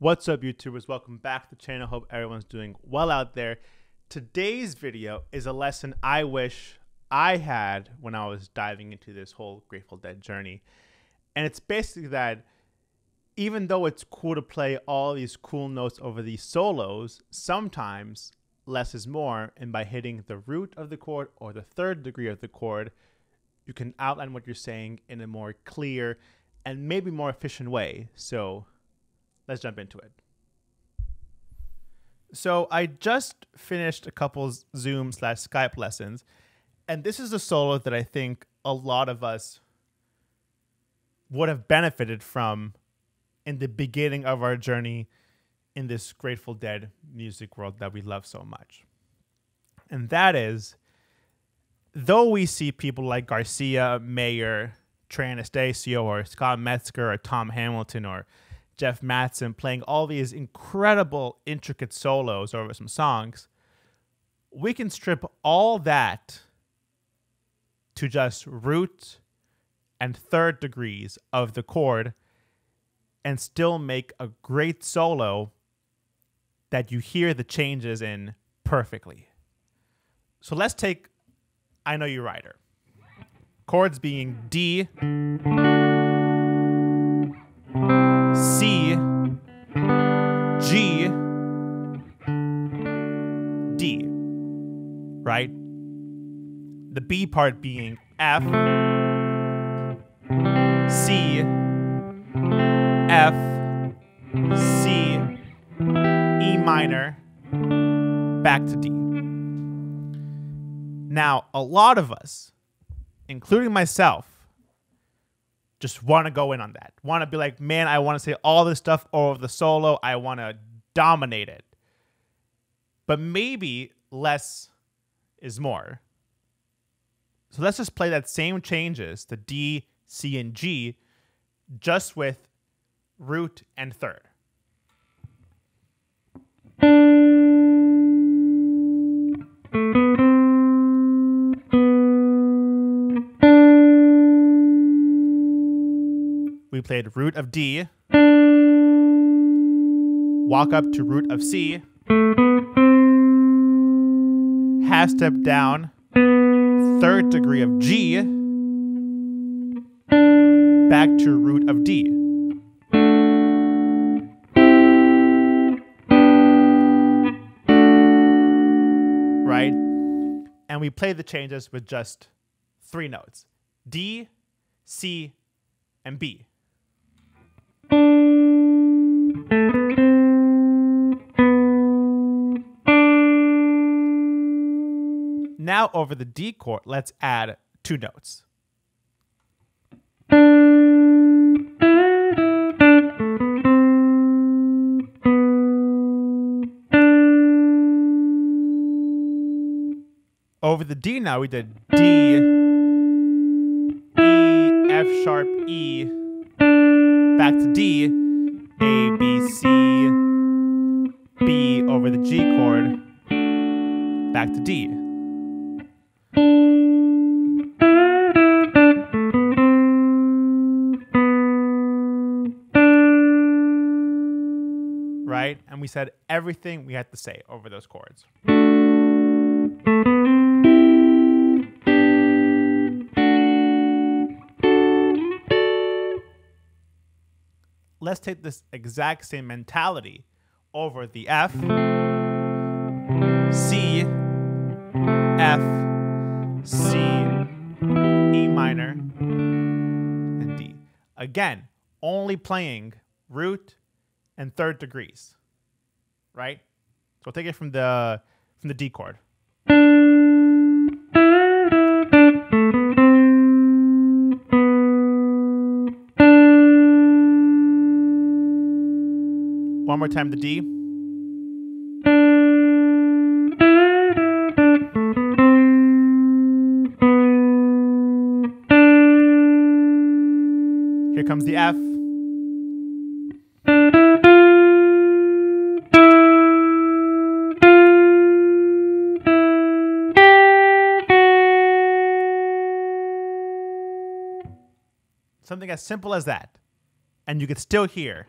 What's up, YouTubers? Welcome back to the channel. Hope everyone's doing well out there. Today's video is a lesson I wish I had when I was diving into this whole Grateful Dead journey. And it's basically that even though it's cool to play all these cool notes over these solos, sometimes less is more. And by hitting the root of the chord or the third degree of the chord, you can outline what you're saying in a more clear and maybe more efficient way. So let's jump into it. So I just finished a couple Zoom slash Skype lessons, and this is a solo that I think a lot of us would have benefited from in the beginning of our journey in this Grateful Dead music world that we love so much. And that is, though we see people like Garcia, Mayer, Trey Anastasio, or Scott Metzger, or Tom Hamilton, or Jeff Mattson playing all these incredible, intricate solos over some songs, we can strip all that to just root and third degrees of the chord and still make a great solo that you hear the changes in perfectly. So let's take I Know You Rider. Chords being D, right? The B part being F, C, F, C, E minor, back to D. Now, a lot of us, including myself, just want to go in on that. Want to be like, man, I want to say all this stuff over the solo. I want to dominate it. But maybe less is more. So let's just play that same changes to D, C, and G, just with root and third. we played root of D, walk up to root of C, half step down, third degree of G, back to root of D. Right? And we play the changes with just three notes D, C, and B. Now over the D chord, let's add two notes. Over the D now, we did D, E, F sharp, E, back to D, A, B, C, B over the G chord, back to D. Right? And we said everything we had to say over those chords. let's take this exact same mentality over the F, C, F, C, E minor, and D. Again, only playing root and third degrees, right? So we'll take it from the from the D chord. One more time, the D. Here comes the F. Something as simple as that. And you can still hear.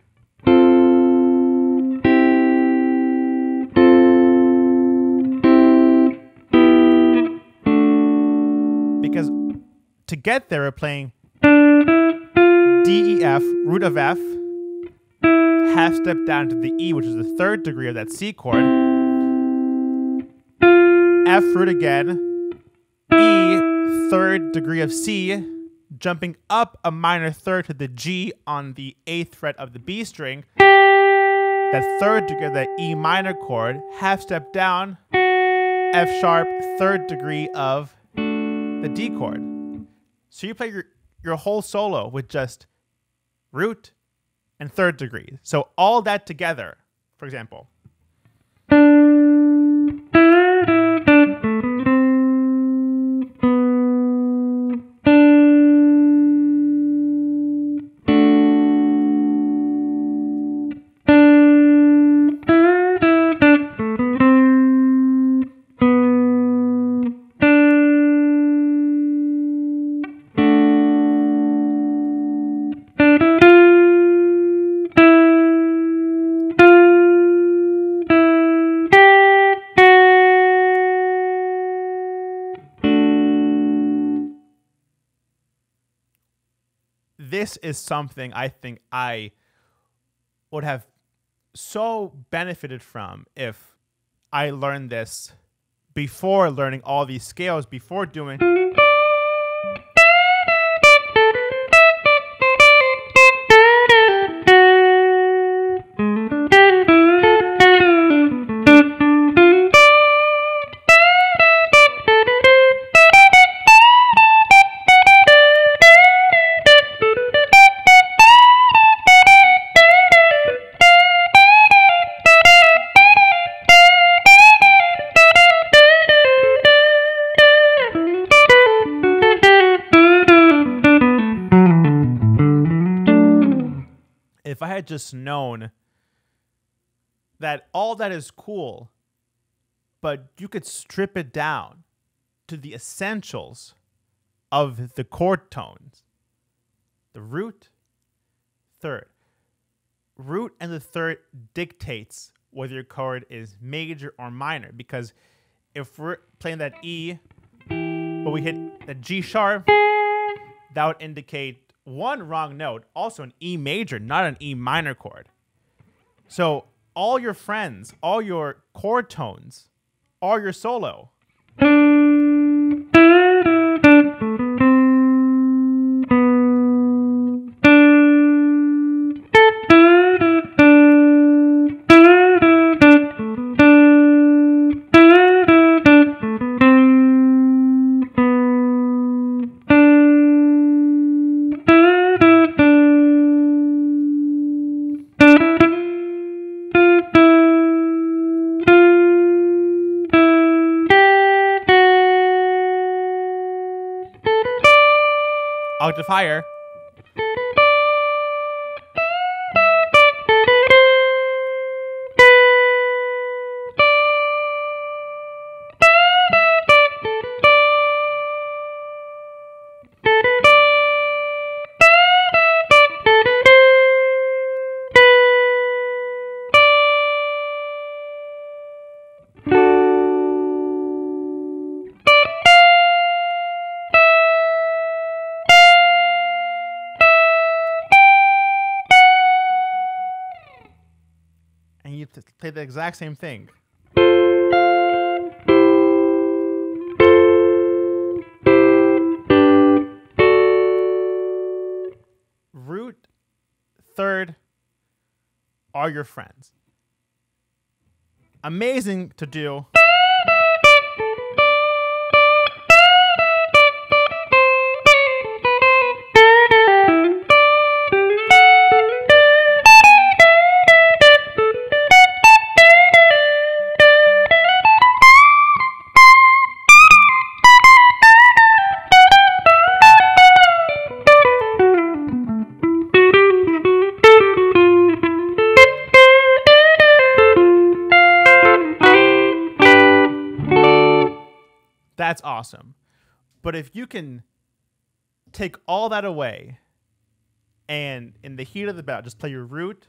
Because to get there, we're playing D, E, F, root of F, half step down to the E, which is the third degree of that C chord, F root again, E, third degree of C, jumping up a minor third to the G on the eighth fret of the B string, that third degree of that E minor chord, half step down, F sharp, third degree of the D chord. So you play your, your whole solo with just root and third degree. So all that together, for example. This is something I think I would have so benefited from if I learned this before learning all these scales, before doing. If I had just known that all that is cool, but you could strip it down to the essentials of the chord tones the root, third. Root and the third dictates whether your chord is major or minor because if we're playing that E, but we hit the G sharp, that would indicate one wrong note, also an E major, not an E minor chord. So all your friends, all your chord tones, are your solo. Octave higher. and you play the exact same thing. Root, third, are your friends. Amazing to do. Awesome. But if you can take all that away and in the heat of the battle just play your root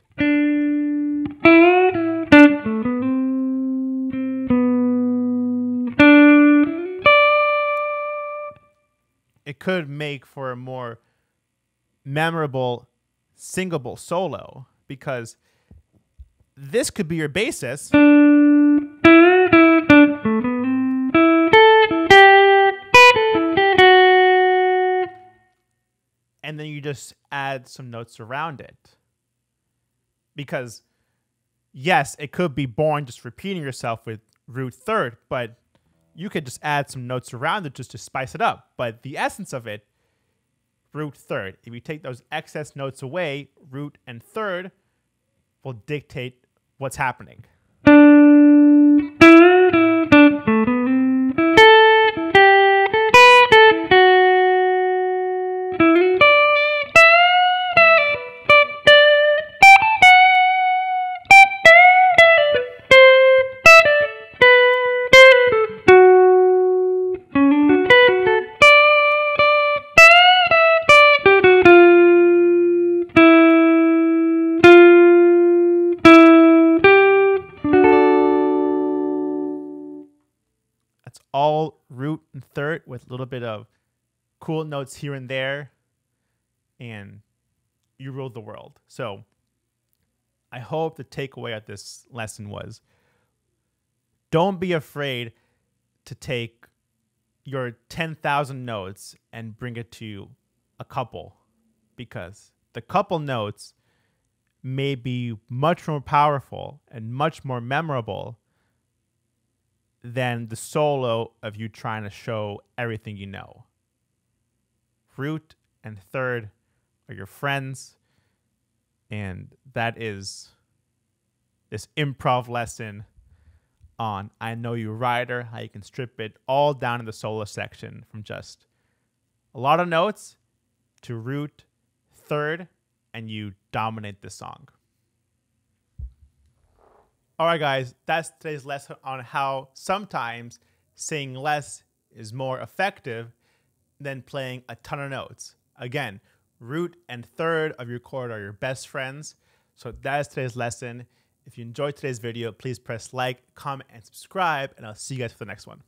it could make for a more memorable singable solo because this could be your basis. And then you just add some notes around it. Because, yes, it could be boring just repeating yourself with root third, but you could just add some notes around it just to spice it up. But the essence of it, root third. If you take those excess notes away, root and third will dictate what's happening. With a little bit of cool notes here and there. And you ruled the world. So I hope the takeaway of this lesson was don't be afraid to take your 10,000 notes and bring it to a couple because the couple notes may be much more powerful and much more memorable than the solo of you trying to show everything you know. Root and third are your friends, and that is this improv lesson on I Know You Rider, how you can strip it all down in the solo section from just a lot of notes to root third, and you dominate the song. All right, guys, that's today's lesson on how sometimes saying less is more effective than playing a ton of notes. Again, root and third of your chord are your best friends. So that is today's lesson. If you enjoyed today's video, please press like, comment, and subscribe, and I'll see you guys for the next one.